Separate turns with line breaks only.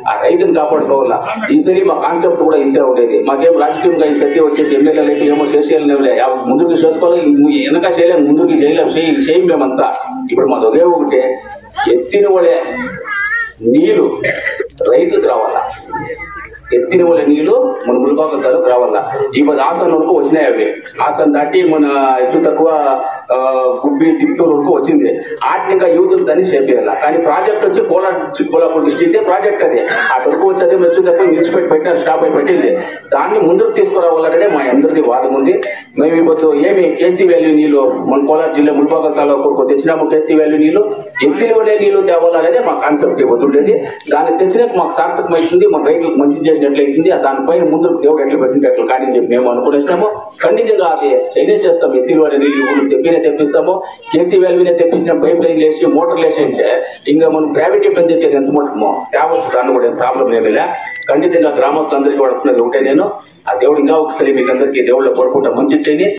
ఆ రైతుని కాపాడుకోవాలా. ఈసారి మా కాన్సెప్ట్ కూడా ఇంతే ఉండేది. మాకేం రాజకీయంగా ఈ సత్యం వచ్చేసి ఎమ్మెల్యేలు అయితే ఏమో చేసేయాలనే ముందుకు చేసుకోవాలి వెనక చేయలేము ముందుకు చేయలేము చేయి చేయం మేమంతా ఇప్పుడు మా ఒకే ఒకటే ఎత్తిన వాళ్ళే నీళ్ళు రైతులకు రావాలా. ఎత్తిన వాళ్ళ నీళ్ళు మన ములుబాకు రావాలా. ఇప్పుడు హాసన్ వరకు వచ్చినాయి అవి. హాసన్ దాటి మన ఎక్కువ తక్కువ గుబ్బి తిప్పూరు వరకు వచ్చింది. వాటిని ఇంకా యూత్ దాన్ని చేపేయాల కానీ ప్రాజెక్ట్ వచ్చి కోలా కోలాపూర్ డిస్టిక్ ప్రాజెక్ట్ అది. అటు వరకు వచ్చేది వచ్చి తప్ప నిలిచిపెట్టి పెట్టారు స్టాప్ అయి పెట్టింది. దాన్ని ముందుకు తీసుకురావాలనే మా అందరిది వాదం ఉంది. మేము ఇప్పుడు ఏమి కేసీ వాల్యూ నీళ్ళు మన కోలార్ జిల్లా ముల్పాక తాలూకు తెచ్చినాము కేసీ వాల్యూ నీళ్ళు ఎత్తిన నీళ్ళు నీళ్ళు తేవాలనేదే మా కాన్సెప్ట్ వదులుండేది దాన్ని తెచ్చినాక మాకు సార్థకం అవుతుంది మన రైతులకు మంచి చేసినట్లు అవుతుంది. దానిపైన ముందు దేవుడు ఎట్లా పెట్టినట్లు కానీ చెప్పి మేము అనుకునేసినాము. ఖండితంగా అది చైనా చేస్తాం ఎత్తిలో నీళ్ళు నీళ్ళు తెప్పినే తెప్పిస్తాము కేసీ వాల్యూనే తెప్పించిన పైప్ లైన్ వేసి మోటార్లు వేసి అంటే ఇంకా మనం గ్రావిటీ పెంచేది ఎంత మటుమో తేవచ్చు దాన్ని కూడా ప్రాబ్లం లేదా ఖండితంగా గ్రామస్తులందరికీ పడుతున్నది ఒకటే నేను ఆ దేవుడు ఇంకా ఒకసారి మీకు అందరికీ దేవుళ్ళు కోరుకుంటా. మంచి చేయని